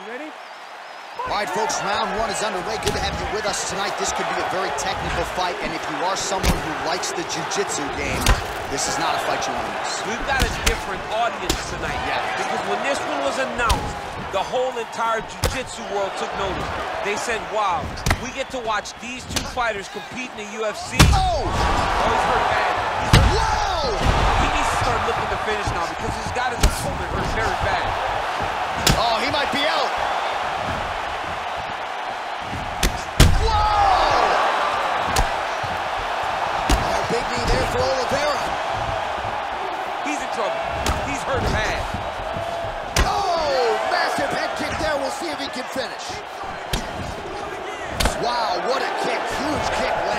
All right, folks, round one is underway. Good to have you with us tonight. This could be a very technical fight, and if you are someone who likes the jiu-jitsu game, this is not a fight you want to miss. We've got a different audience tonight. Yeah. Because when this one was announced, the whole entire jiu-jitsu world took notice. They said, wow, we get to watch these two fighters compete in the UFC. Oh! Oh, he's hurt bad. Whoa! He needs to start looking to finish now because he's got his opponent big knee there for Oliveira. He's in trouble. He's hurt bad. Oh, massive head kick there. We'll see if he can finish. Wow, what a kick. Huge kick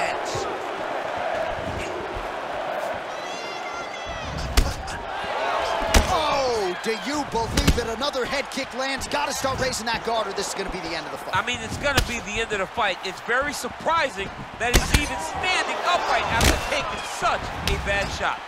do you believe that another head kick lands? Got to start raising that guard or this is going to be the end of the fight. I mean, it's going to be the end of the fight. It's very surprising that he's even standing upright after taking such a bad shot.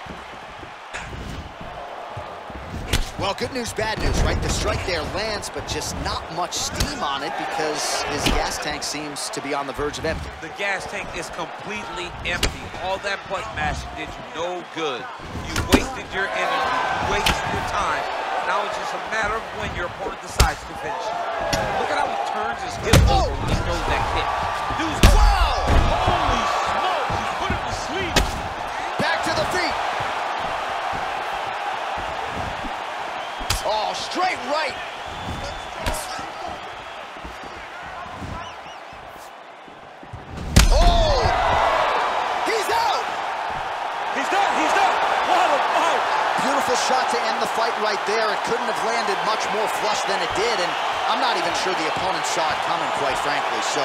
Well, good news, bad news, right? The strike there lands, but just not much steam on it because his gas tank seems to be on the verge of empty. The gas tank is completely empty. All that butt mashing did you no good. You wasted your energy, you wasted your time. Now it's just a matter of when your opponent decides to finish. Look at how he turns his hip over when he throws that kick. Dude's Wow! holy smoke, he put him to sleep. Back to the feet. Oh, straight right. Oh! He's out! He's done, he's done. What a fight. Beautiful shot to end the fight right there. It couldn't have landed much more flush than it did, and I'm not even sure the opponent saw it coming, quite frankly. So,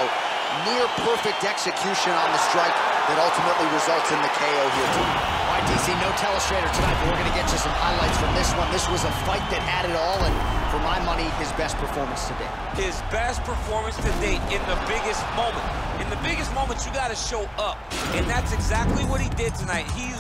near perfect execution on the strike that ultimately results in the KO here tonight. All right, DC, no telestrator tonight, but we're going to get you some highlights from this one. This was a fight that had it all, and for my money, his best performance to date. His best performance to date in the biggest moment. In the biggest moment, you got to show up. And that's exactly what he did tonight. He